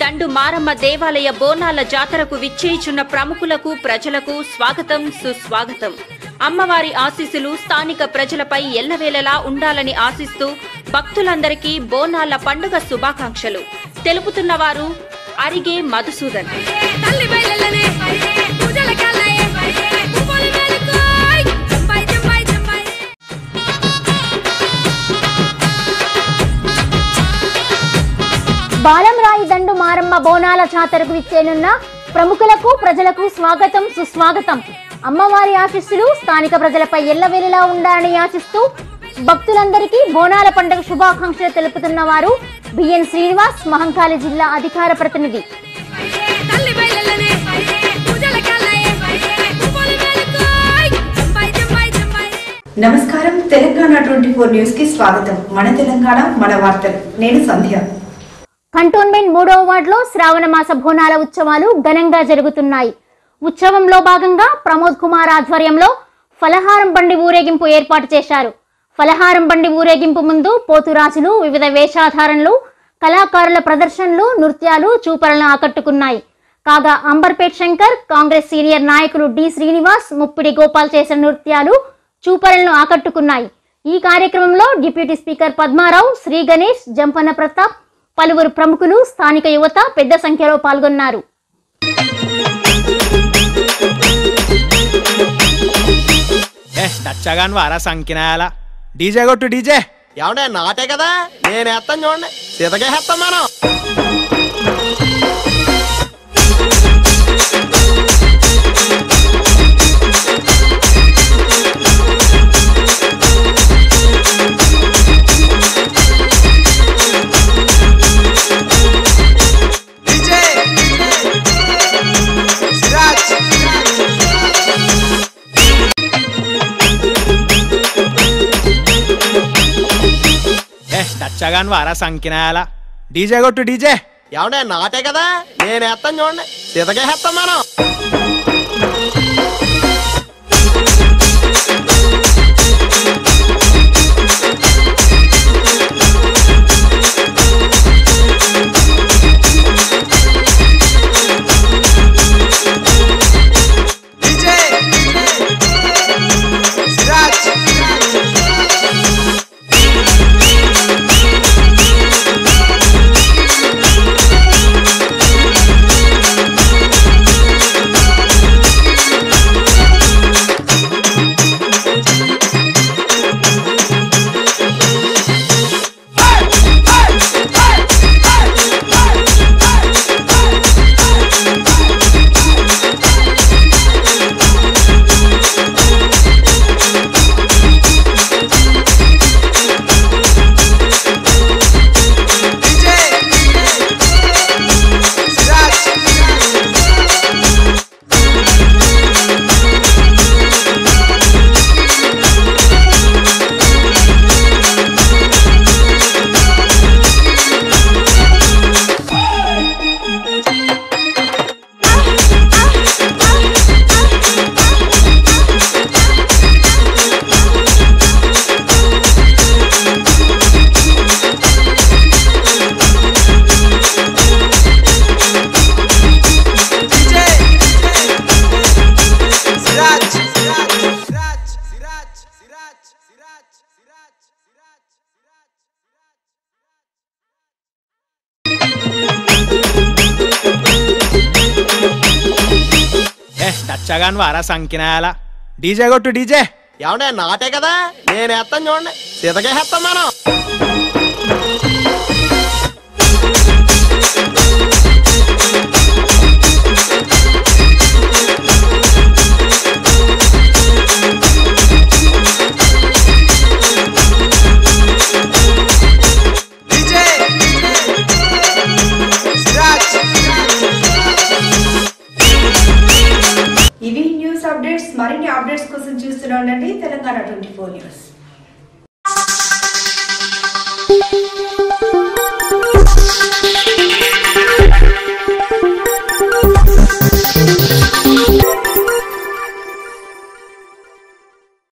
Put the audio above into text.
దండు మారమ్మ దేవాలయ బోనాల జాతరకు విచ్చేయిచున్న ప్రముఖులకు ప్రజలకు స్వాగతం సుస్వాగతం. అమ్మవారి ఆశీస్సులు స్థానిక ప్రజలపై ఎల్లవేళలా ఉండాలని ఆశిస్తూ భక్తులందరికీ బోనాల పండుగ శుభాకాంక్షలు. తెలుపుతున్నవారు అరిగే మధుసూదన్. బాలంరాయి దండు మారమ్మ బోనాల జాతరకు విచ్చేనున్న ప్రముఖులకు ప్రజలకు స్వాగతం సుస్వాగతం. అమ్మవారి ఆశీస్సులు స్థానిక ప్రజలపై ఎల్లవేళలా ఉండాలని ఆశిస్తూ భక్తులందరికీ బోనాల పండుగ శుభాకాంక్షలు తెలుపుతున్న వారు బిఎన్ శ్రీనివాస్ మహంకాళి జిల్లా అధికార ప్రతినిధి. నమస్కారం తెలంగాణ ట్వంటీ ఫోర్ న్యూస్కి స్వాగతం. మన తెలంగాణ మన వార్తలు. నేను సంధ్య. కంటోన్మెంట్ మూడవ వార్డులో శ్రావణ మాస బోనాల ఉత్సవాలు ఘనంగా జరుగుతున్నాయి. ఉత్సవంలో భాగంగా ప్రమోద్ కుమార్ ఆధ్వర్యంలో ఫలహారం బండి ఊరేగింపు ఏర్పాటు చేశారు. ఫలహారం బండి ఊరేగింపు ముందు పోతురాజులు వివిధ వేషాధారణలు కళాకారుల ప్రదర్శనలు నృత్యాలు చూపలను ఆకట్టుకున్నాయి. కాగా అంబర్పేట్ శంకర్ కాంగ్రెస్ సీనియర్ నాయకులు డి శ్రీనివాస్ ముప్పిడి గోపాల్ చేసిన నృత్యాలు చూపలను ఆకట్టుకున్నాయి. ఈ కార్యక్రమంలో డిప్యూటీ స్పీకర్ పద్మారావు శ్రీ గణేష్ జంపన్న ప్రతాప్ పలువురు ప్రముఖులు స్థానిక యువత పెద్ద సంఖ్యలో పాల్గొన్నారు. వారా సంకినాయాల. డీజే కొట్టు డీజే. ఏమంటే నాటే కదా? నేను చూడండి. సీతకే వేస్తాం మనం. ఏ దచ్చగాన్ వారా సంకినాయాల డీజే కొట్టు డీజే ఏమంటే నాటే కదా నేను వేస్తాను చూడండి సీతకే వేస్తాం మనం ఏ దచ్చగాన్ వారా సంకినాయాల. డీజే కొట్టు డీజే. ఏమంటే నాటే కదా? నేను వేస్తాను చూడండి. సీతకే వేస్తాం మనం. అప్డేట్స్ మరిన్ని అప్డేట్స్ కోసం చూస్తూనే ఉండండి తెలంగాణ ట్వంటీ ఫోర్ న్యూస్